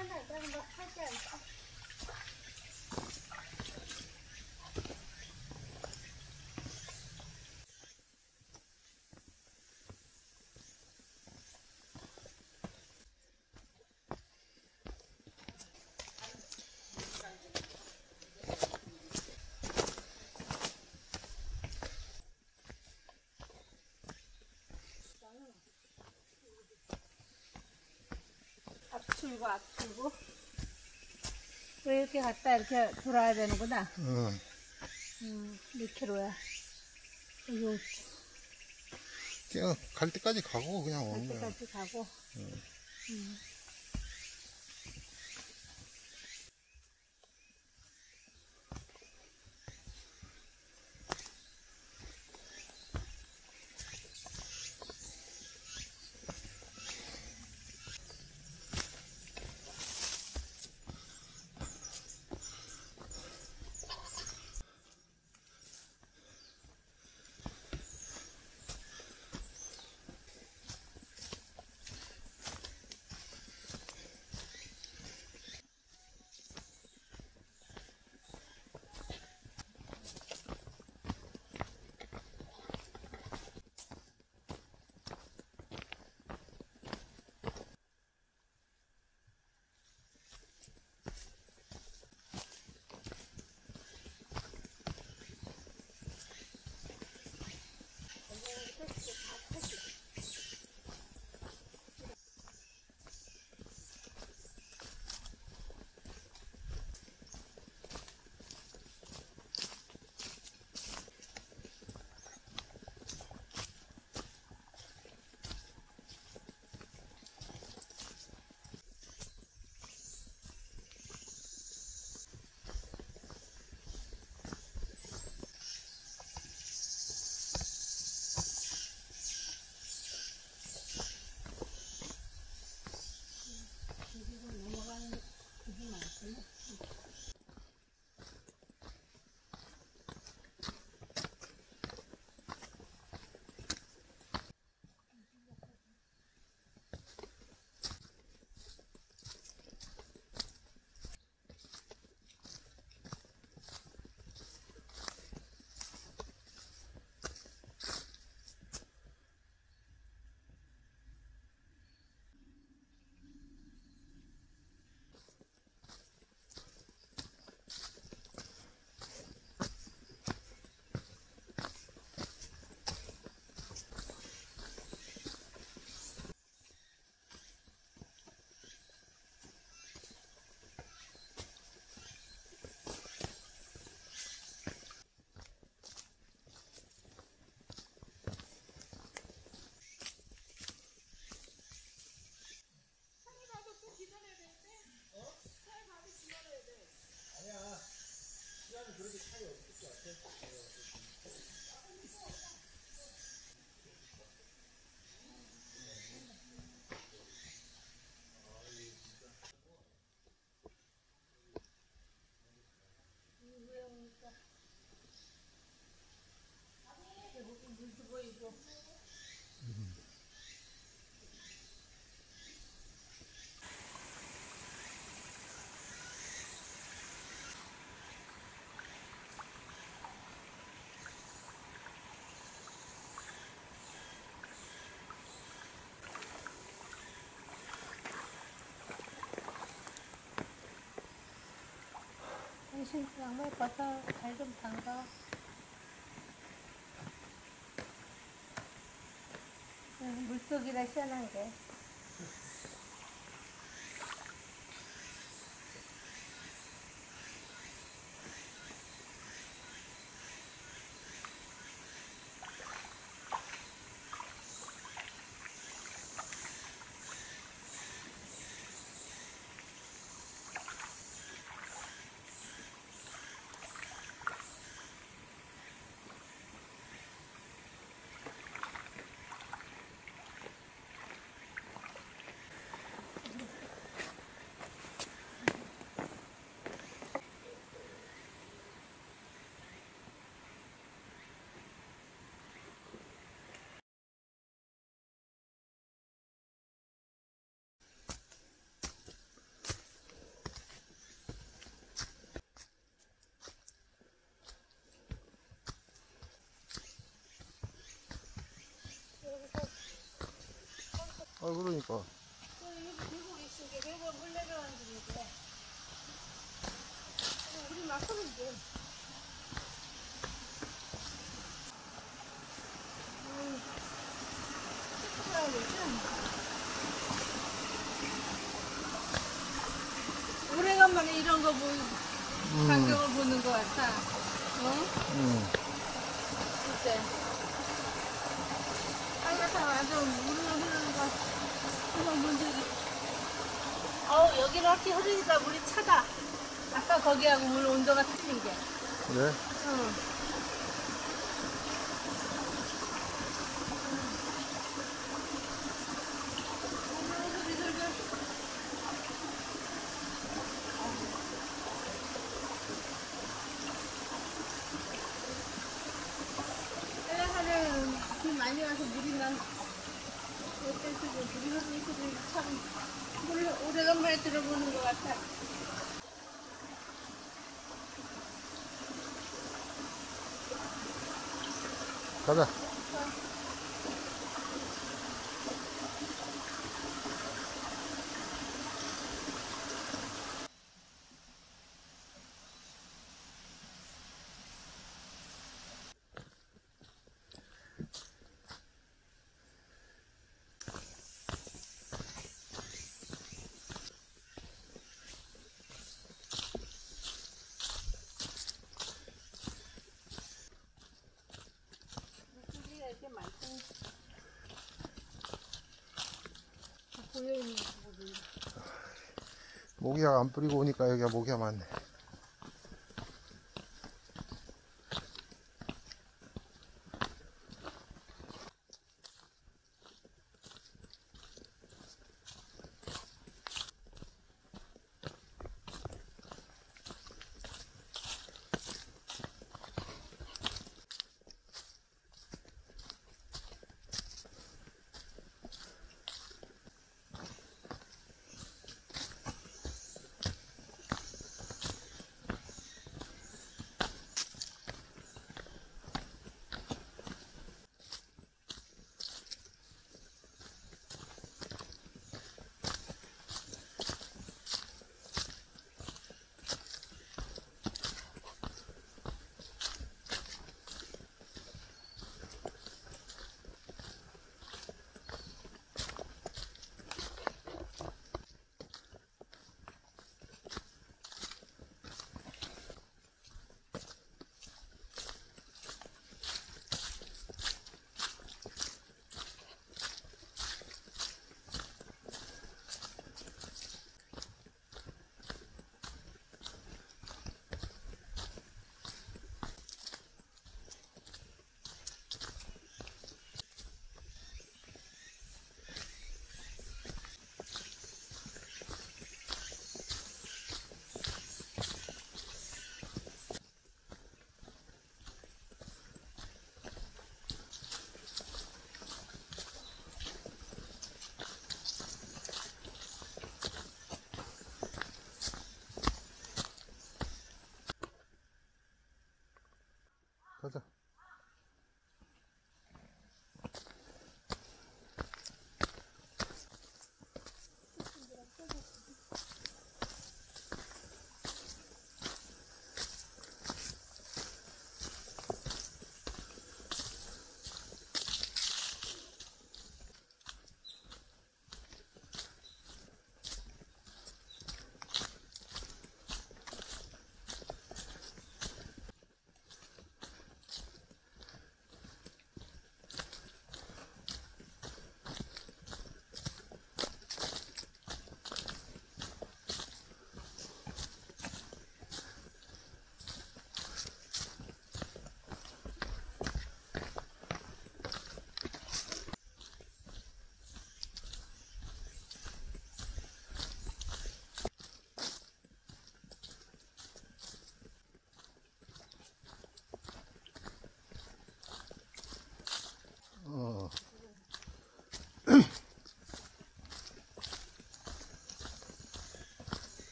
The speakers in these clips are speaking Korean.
酸奶蛋糕快点 앞출고 앞출고. 왜 이렇게 갔다 이렇게 돌아야 되는구나. 어. 음, 몇 킬로야? 요. 그냥 갈 때까지 가고 그냥 오는 거야. 때까지 가고 당신 양말 벗어 발 좀 담가. 응, 물속이라 시원한 게 이뻐. 여기 계곡 있은 게 계곡 물 내려가는 길인데. 우리 막 하면 돼. 음, 시끄러워, 그지? 오래간만에 이런 거 보, 광경을 보는 것 같아. 어? 응. 진짜. 빨갛다 완전 물을 흐르는 본 적이. 어우 여기는 확실히 흐르니까 물이 차다. 아까 거기하고 물 온도가 틀린 게. 그래? 응. 하루하루 비 많이 와서 물이 난 지금 물이 흐르니까 참물 오래간만에 들어보는 것 같아. 가자. 거거든. 모기약 안 뿌리고 오니까 여기가 모기가 많네.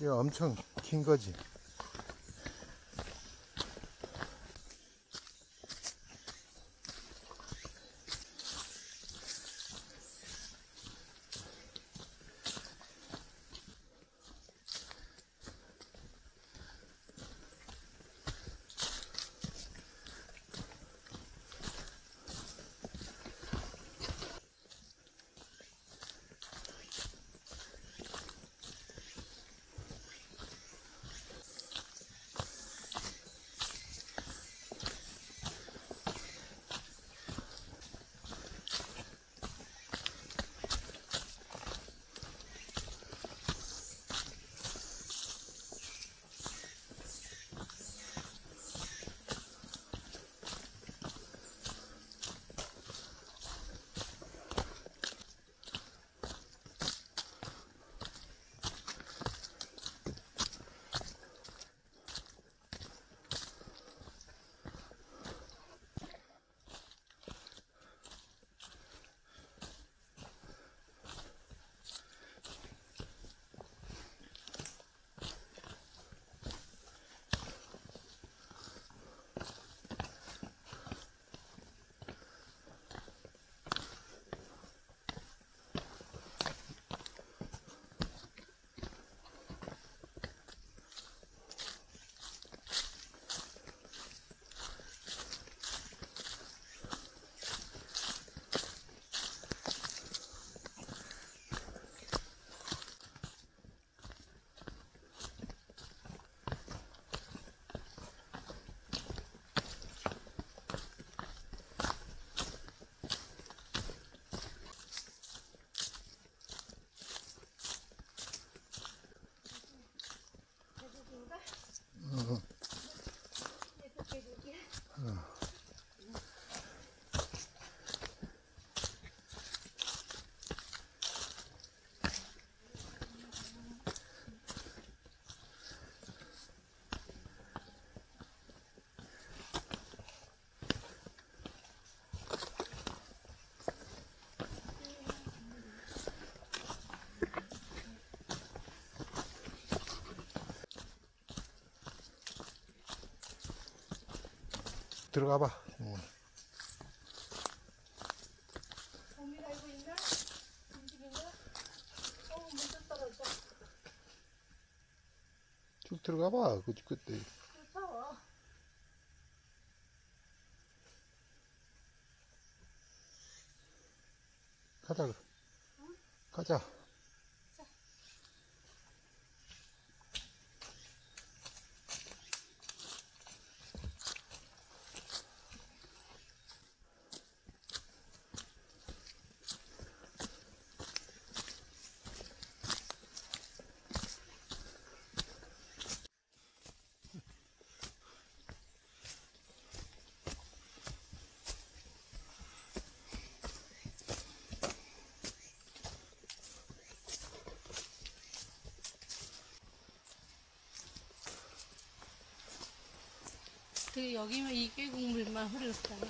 이거 엄청 긴 거지. 들어가 봐. 쭉 들어가 봐. 그, 그때. 가자. 가자. 그 여기만 이 계곡물만 흐르잖아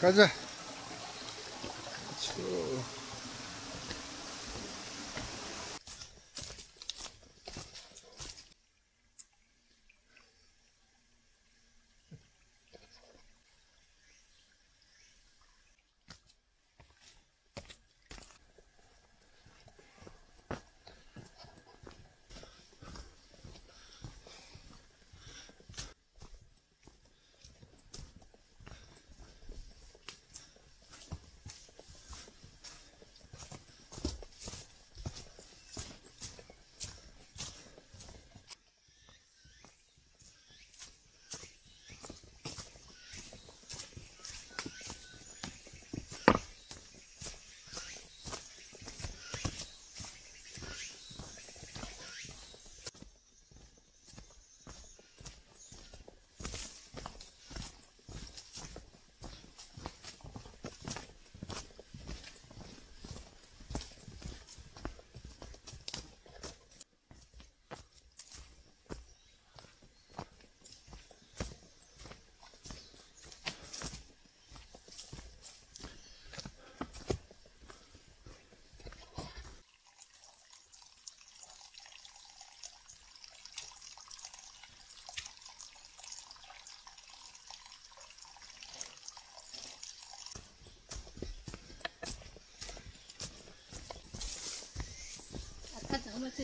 가자. 그쵸.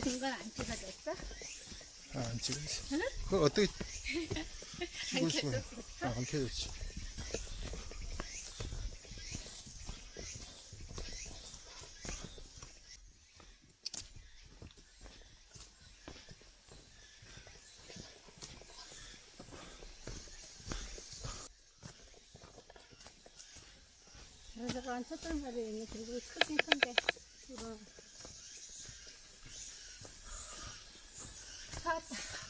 드린 건 안 찍어졌어? 아, 안 찍었지. 그거 어떻게 안 찍을 수가 켜졌어? 아, 안 켜졌지. 저거 한 첫장짜리 있는 그리고 크긴 큰데 이거 他.